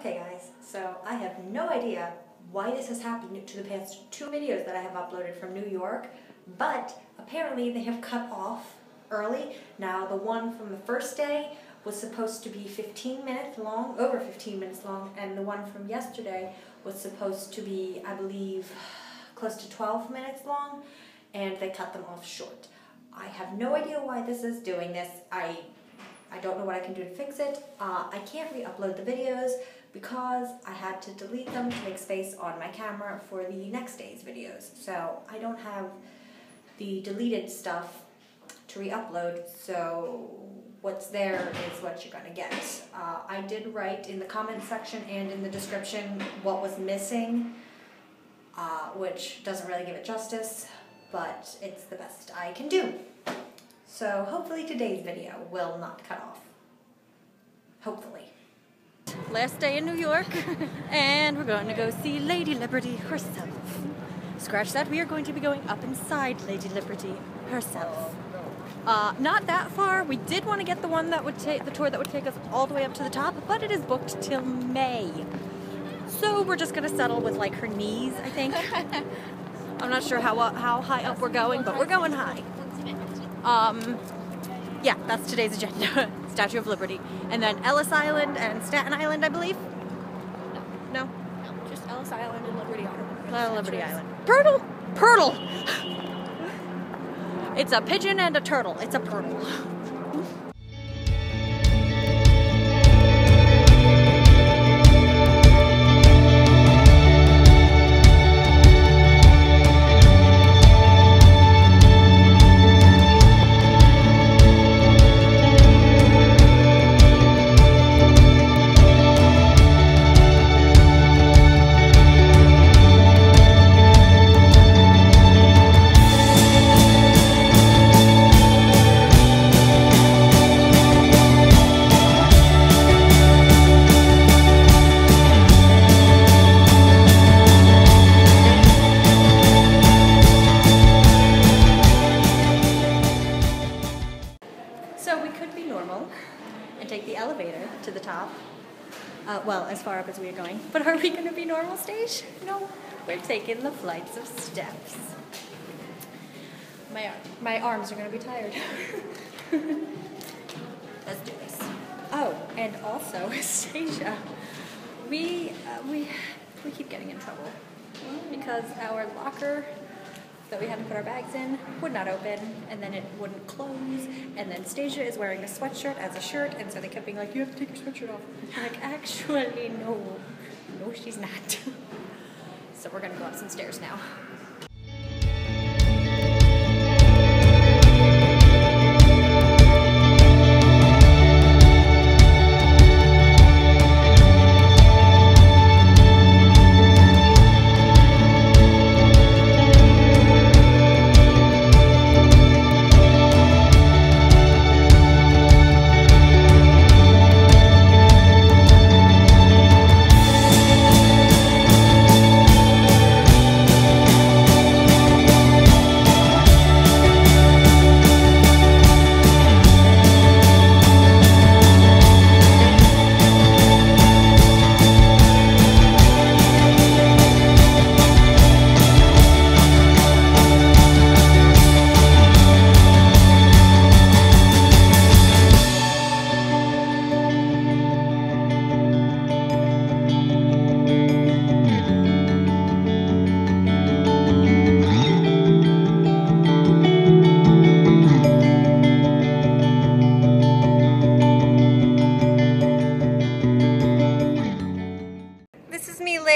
Okay guys, so I have no idea why this has happened to the past two videos that I have uploaded from New York, but apparently they have cut off early. Now the one from the first day was supposed to be 15 minutes long, over 15 minutes long, and the one from yesterday was supposed to be, I believe, close to 12 minutes long, and they cut them off short. I have no idea why this is doing this. I I don't know what I can do to fix it. Uh, I can't re-upload the videos because I had to delete them to make space on my camera for the next day's videos. So I don't have the deleted stuff to re-upload, so what's there is what you're gonna get. Uh, I did write in the comment section and in the description what was missing, uh, which doesn't really give it justice, but it's the best I can do. So hopefully today's video will not cut off. Hopefully. Last day in New York, and we're going to go see Lady Liberty herself. Scratch that, we are going to be going up inside Lady Liberty herself. Uh, not that far. We did want to get the one that would take the tour that would take us all the way up to the top, but it is booked till May. So we're just gonna settle with like her knees, I think. I'm not sure how how high up we're going, but we're going high. Um, yeah, that's today's agenda. Statue of Liberty. And then Ellis Island and Staten Island, I believe? No? No, just Ellis Island and Liberty Island. Uh, Liberty Island. Turtle! Turtle! It's a pigeon and a turtle. It's a turtle. Uh, well, as far up as we are going. But are we going to be normal stage? No. We're taking the flights of steps. My, my arms are going to be tired. Let's do this. Oh, and also, Stasia, we, uh, we, we keep getting in trouble because our locker that we had to put our bags in would not open, and then it wouldn't close, and then Stasia is wearing a sweatshirt as a shirt, and so they kept being like, "You have to take your sweatshirt off." I'm like, actually, no, no, she's not. so we're gonna go up some stairs now.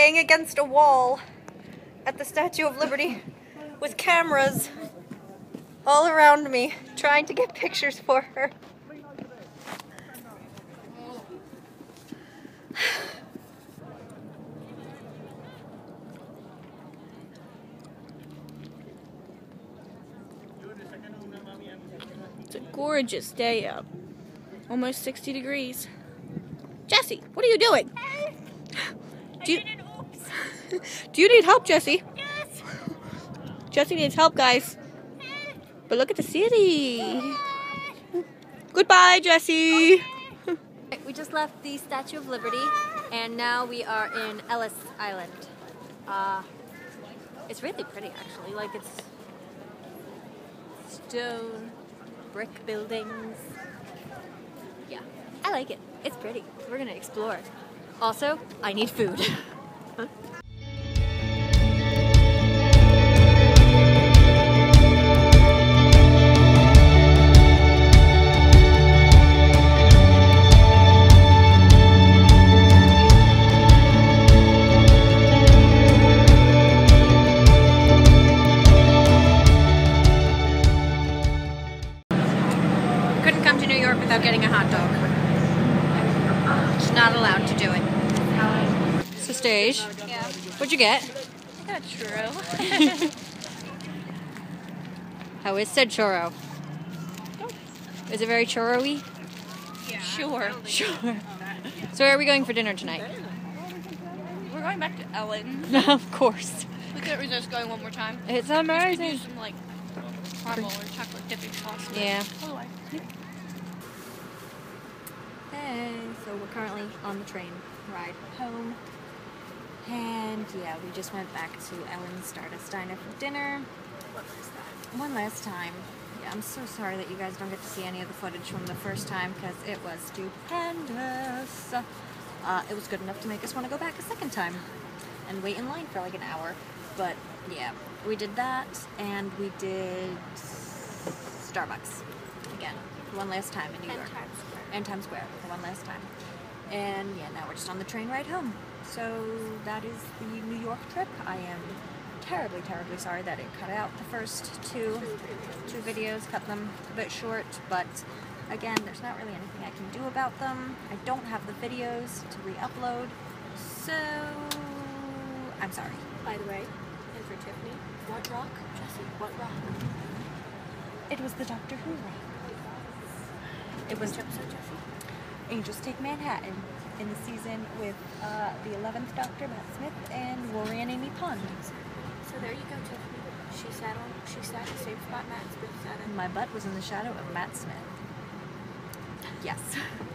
Is laying against a wall at the Statue of Liberty with cameras all around me trying to get pictures for her. It's a gorgeous day out. Almost 60 degrees. Jesse, what are you doing? Do you, do you need help, Jesse? Yes. Jesse needs help, guys. But look at the city. Goodbye, Jesse. we just left the Statue of Liberty, and now we are in Ellis Island. Uh, it's really pretty, actually. Like it's stone, brick buildings. Yeah, I like it. It's pretty. We're gonna explore. Also, I need food. Couldn't come to New York without getting a hot dog. Just not allowed to do it. So stage. Yeah. What'd you get? I got a churro. How is said churro? Is it very churro-y? Sure. Sure. So where are we going for dinner tonight? We're going back to Ellen. of course. We couldn't resist going one more time. It's We could amazing. use some like caramel or chocolate dipping sauce. Yeah. Hey, so we're currently on the train ride home. And yeah, we just went back to Ellen's Stardust Diner for dinner. One last time. Yeah, I'm so sorry that you guys don't get to see any of the footage from the first time because it was stupendous. Uh, it was good enough to make us want to go back a second time and wait in line for like an hour. But yeah, we did that and we did Starbucks again. One last time in New And York. Times Square. And Times Square one last time. And yeah, now we're just on the train ride home. So that is the New York trip. I am terribly, terribly sorry that it cut out the first two two videos, cut them a bit short, but again, there's not really anything I can do about them. I don't have the videos to re-upload, so I'm sorry. By the way, and for Tiffany, what rock? Jesse, what rock? It was the Doctor Who rock. Oh it was Which episode, Jesse? Angels Take Manhattan in the season with uh, the 11th Doctor, Matt Smith, and Rory and Amy Pond. So there you go, Tiffany. She sat on. She sat in the same spot Matt Smith sat in. My butt was in the shadow of Matt Smith. Yes.